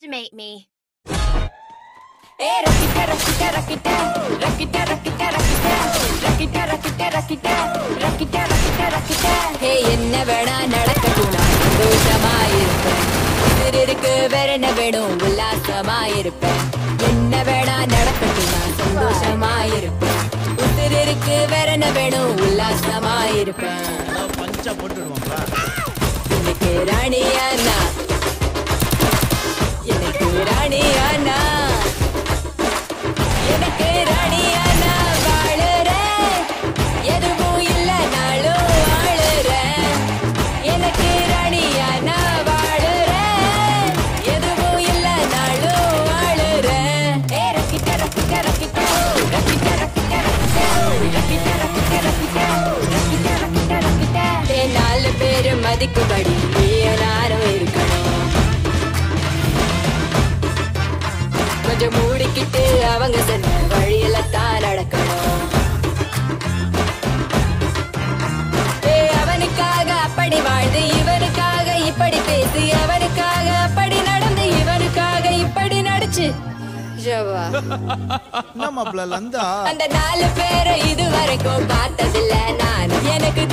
underestimate me. என்ன வேணா நடக்கட்டும். நான் சந்தோஷமாயிருப்பேன். சிறிருக்கு வேற என்ன வேணும்? உல்லாசமாயிருப்பேன். என்ன வேணா நடக்கட்டும். நான் சந்தோஷமாயிருப்பேன். சிறிருக்கு வேற என்ன வேணும்? உல்லாசமாயிருப்பேன். பஞ்சா போட்டுடுவாங்க ராணியா நான் மதிக்கும்படி எல்லாரும் இருக்கணும். கொஞ்சம் மூடிக்கிட்டு அவங்க சொன்ன வழியில தான் நடக்கணும் அவனுக்காக அப்படி வாழ்ந்து இவனுக்காக இப்படி பேசி அவனுக்காக அப்படி நடந்து இவனுக்காக இப்படி நடிச்சு. அந்த நாலு பேரை இதுவரைக்கும் பார்த்ததில்ல நான். எனக்கு